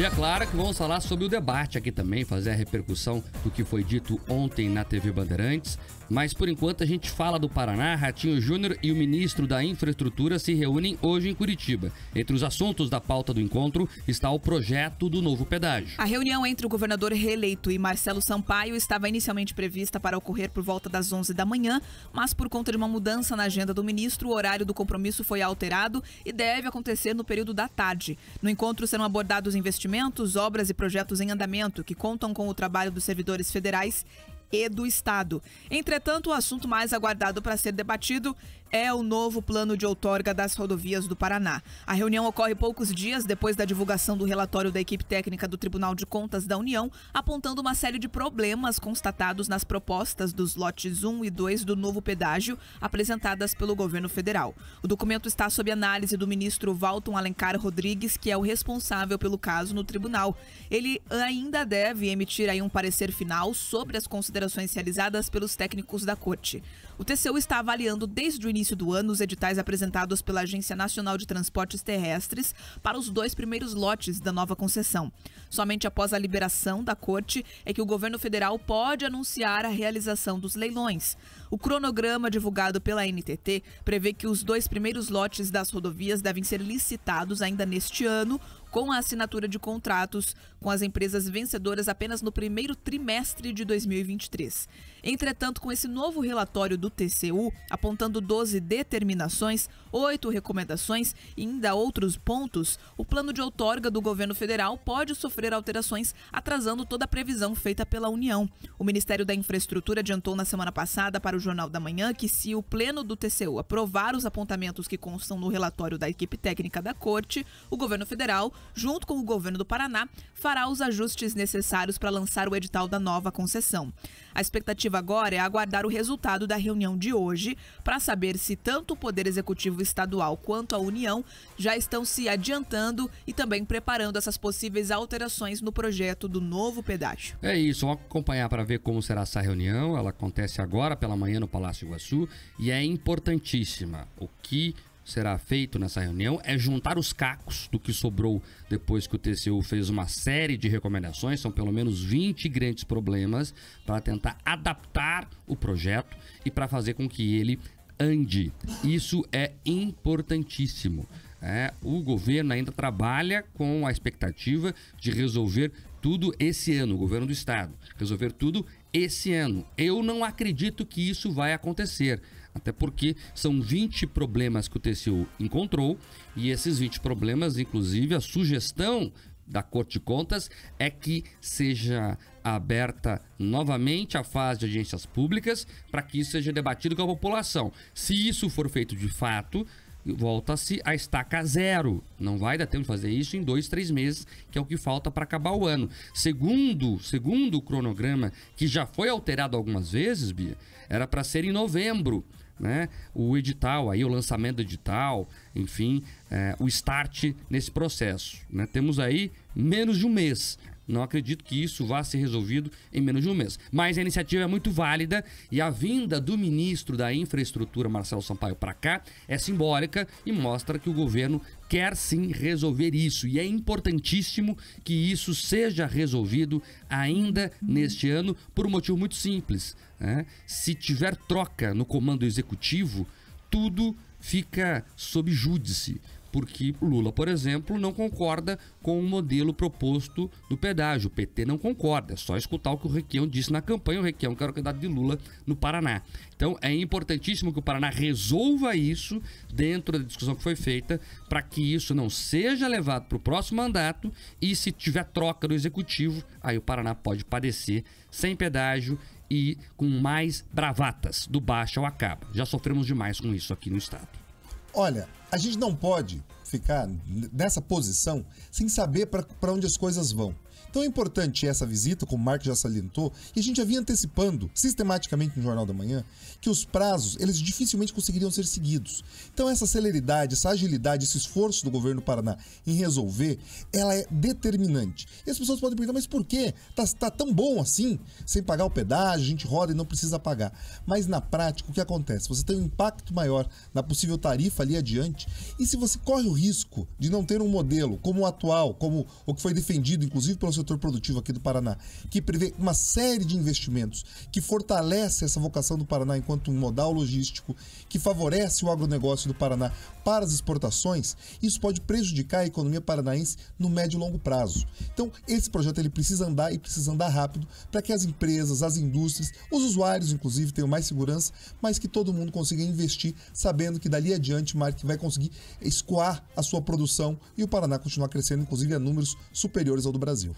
E é claro que vamos falar sobre o debate aqui também, fazer a repercussão do que foi dito ontem na TV Bandeirantes. Mas por enquanto a gente fala do Paraná. Ratinho Júnior e o ministro da Infraestrutura se reúnem hoje em Curitiba. Entre os assuntos da pauta do encontro está o projeto do novo pedágio. A reunião entre o governador reeleito e Marcelo Sampaio estava inicialmente prevista para ocorrer por volta das 11 da manhã, mas por conta de uma mudança na agenda do ministro, o horário do compromisso foi alterado e deve acontecer no período da tarde. No encontro serão abordados investimentos, obras e projetos em andamento que contam com o trabalho dos servidores federais e do Estado. Entretanto, o assunto mais aguardado para ser debatido é o novo plano de outorga das rodovias do Paraná. A reunião ocorre poucos dias depois da divulgação do relatório da equipe técnica do Tribunal de Contas da União, apontando uma série de problemas constatados nas propostas dos lotes 1 e 2 do novo pedágio apresentadas pelo governo federal. O documento está sob análise do ministro Walton Alencar Rodrigues, que é o responsável pelo caso no tribunal. Ele ainda deve emitir aí um parecer final sobre as considerações realizadas pelos técnicos da corte. O TCU está avaliando desde o início do ano os editais apresentados pela Agência Nacional de Transportes Terrestres para os dois primeiros lotes da nova concessão. Somente após a liberação da corte é que o governo federal pode anunciar a realização dos leilões. O cronograma divulgado pela NTT prevê que os dois primeiros lotes das rodovias devem ser licitados ainda neste ano, com a assinatura de contratos com as empresas vencedoras apenas no primeiro trimestre de 2023. Entretanto, com esse novo relatório do TCU, apontando 12 determinações, oito recomendações e ainda outros pontos, o plano de outorga do governo federal pode sofrer alterações, atrasando toda a previsão feita pela União. O Ministério da Infraestrutura adiantou na semana passada para o Jornal da Manhã que, se o pleno do TCU aprovar os apontamentos que constam no relatório da equipe técnica da Corte, o governo federal junto com o governo do Paraná, fará os ajustes necessários para lançar o edital da nova concessão. A expectativa agora é aguardar o resultado da reunião de hoje para saber se tanto o Poder Executivo Estadual quanto a União já estão se adiantando e também preparando essas possíveis alterações no projeto do novo pedágio. É isso, vamos acompanhar para ver como será essa reunião. Ela acontece agora pela manhã no Palácio Iguaçu e é importantíssima. O que será feito nessa reunião é juntar os cacos do que sobrou depois que o TCU fez uma série de recomendações, são pelo menos 20 grandes problemas, para tentar adaptar o projeto e para fazer com que ele ande. Isso é importantíssimo. É, o governo ainda trabalha com a expectativa de resolver tudo esse ano, o governo do estado, resolver tudo esse ano. Eu não acredito que isso vai acontecer. Até porque são 20 problemas que o TCU encontrou e esses 20 problemas, inclusive a sugestão da Corte de Contas é que seja aberta novamente a fase de audiências públicas para que isso seja debatido com a população. Se isso for feito de fato, volta-se a estaca zero. Não vai dar tempo de fazer isso em dois, três meses, que é o que falta para acabar o ano. Segundo, segundo o cronograma, que já foi alterado algumas vezes, Bia, era para ser em novembro né, o edital, aí o lançamento do edital, enfim, é, o start nesse processo. Né? Temos aí menos de um mês. Não acredito que isso vá ser resolvido em menos de um mês. Mas a iniciativa é muito válida e a vinda do ministro da Infraestrutura, Marcelo Sampaio, para cá é simbólica e mostra que o governo quer sim resolver isso. E é importantíssimo que isso seja resolvido ainda neste ano por um motivo muito simples. Né? Se tiver troca no comando executivo, tudo fica sob júdice porque Lula, por exemplo, não concorda com o modelo proposto do pedágio. O PT não concorda. É só escutar o que o Requião disse na campanha. O Requião que o candidato de Lula no Paraná. Então é importantíssimo que o Paraná resolva isso dentro da discussão que foi feita para que isso não seja levado para o próximo mandato e se tiver troca do executivo, aí o Paraná pode padecer sem pedágio e com mais bravatas do baixo ao acaba. Já sofremos demais com isso aqui no estado. Olha, a gente não pode ficar nessa posição sem saber para onde as coisas vão. Então é importante essa visita, como o Mark já salientou, e a gente já vinha antecipando sistematicamente no Jornal da Manhã que os prazos, eles dificilmente conseguiriam ser seguidos. Então essa celeridade, essa agilidade, esse esforço do governo do Paraná em resolver, ela é determinante. E as pessoas podem perguntar, mas por quê? Tá, tá tão bom assim, sem pagar o pedágio, a gente roda e não precisa pagar. Mas na prática, o que acontece? Você tem um impacto maior na possível tarifa ali adiante, e se você corre o risco de não ter um modelo como o atual, como o que foi defendido, inclusive pelo setor produtivo aqui do Paraná, que prevê uma série de investimentos que fortalece essa vocação do Paraná enquanto um modal logístico, que favorece o agronegócio do Paraná para as exportações, isso pode prejudicar a economia paranaense no médio e longo prazo. Então, esse projeto ele precisa andar e precisa andar rápido para que as empresas, as indústrias, os usuários, inclusive, tenham mais segurança, mas que todo mundo consiga investir sabendo que dali adiante o Mark vai conseguir escoar a sua produção e o Paraná continuar crescendo, inclusive a números superiores ao do Brasil.